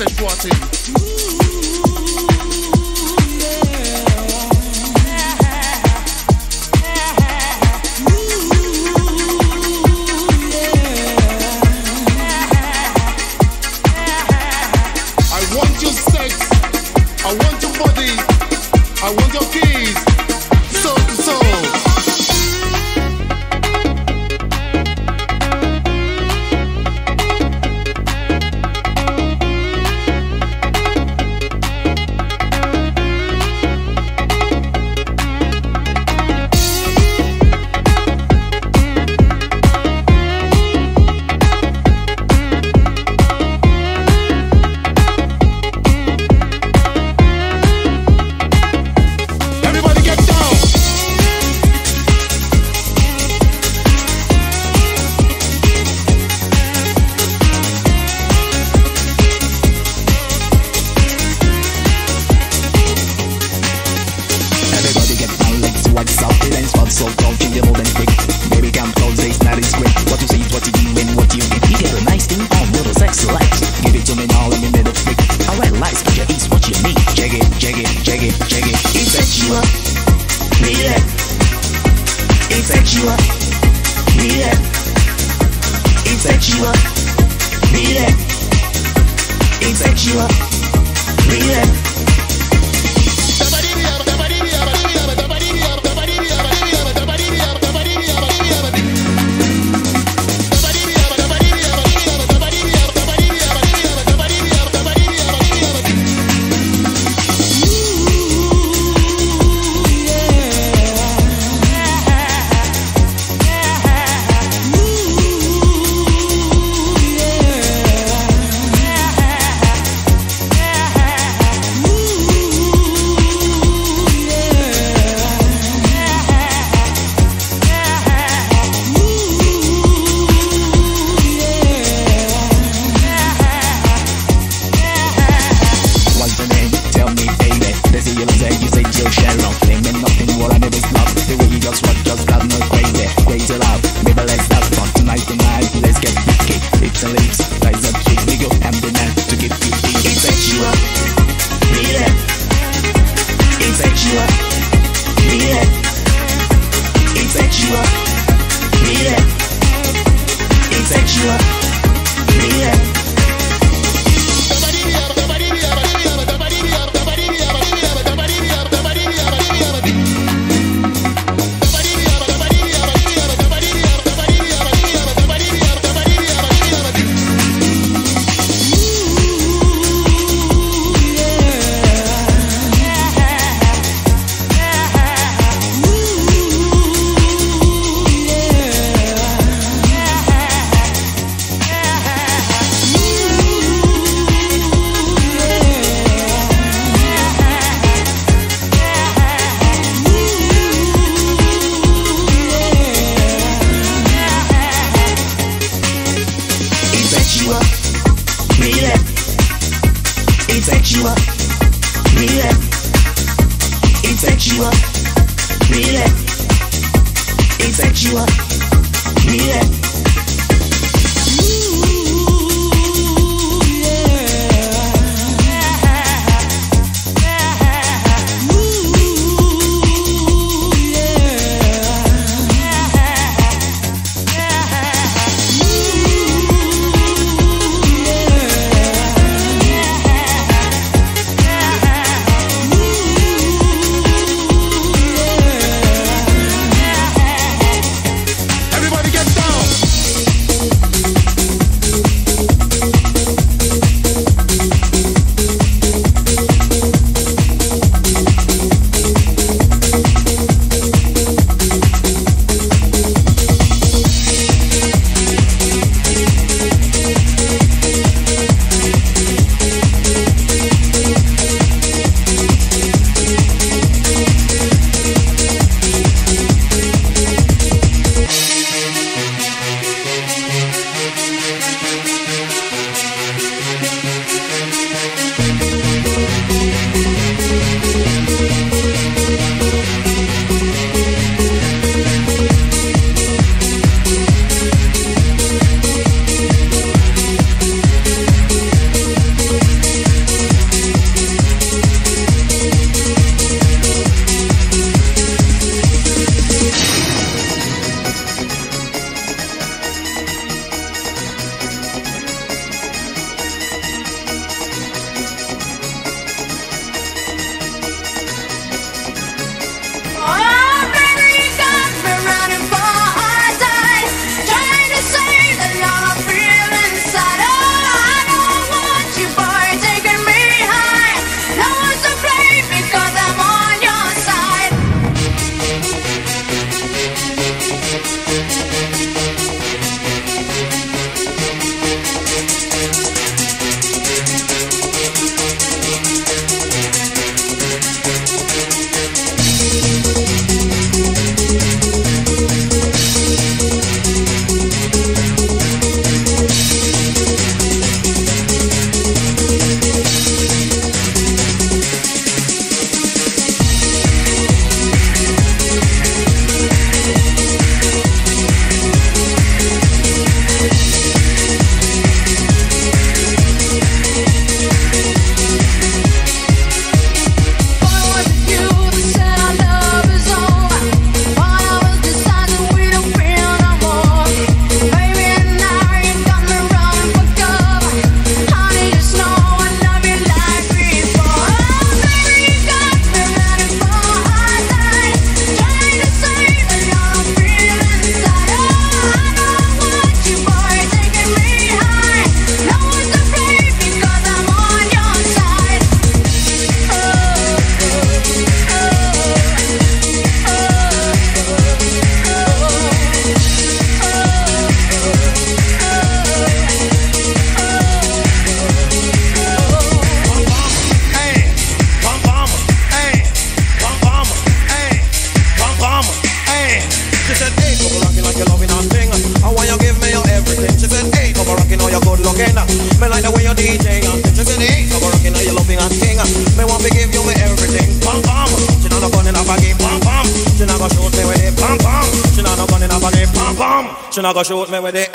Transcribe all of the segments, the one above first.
Listen to us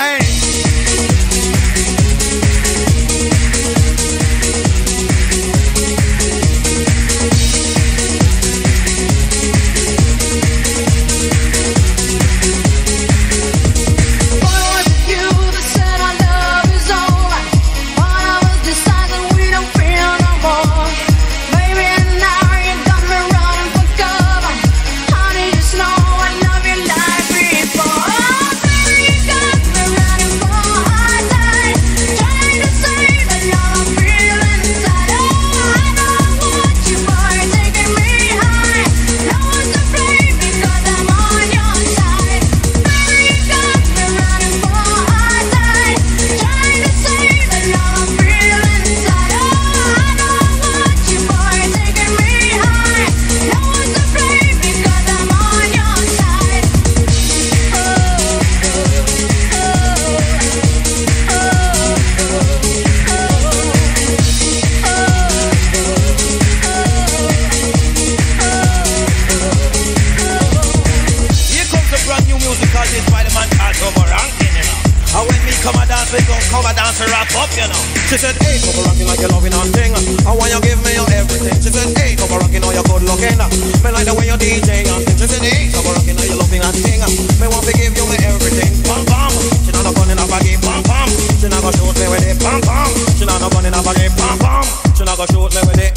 Hey. Up, you know. She said, hey, Tobo Rankin like you're loving and thing. I want you give me your everything. She said, hey, Tobo Rankin, know you good looking. Me like the way you DJ and thing. She said, hey, Tobo Rankin, know you loving and thing. Me want to give you me everything. Pam pam. She not no gun in a baggy. Pam eh? pam. She not gonna shoot me with it. Pam pam. She not no gun in a baggy. Pam eh? pam. She not gonna shoot me with it.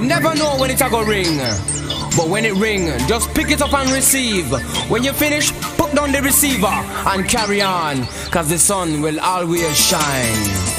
You never know when it's a go ring. But when it ring, just pick it up and receive. When you finish, put down the receiver and carry on. Cause the sun will always shine.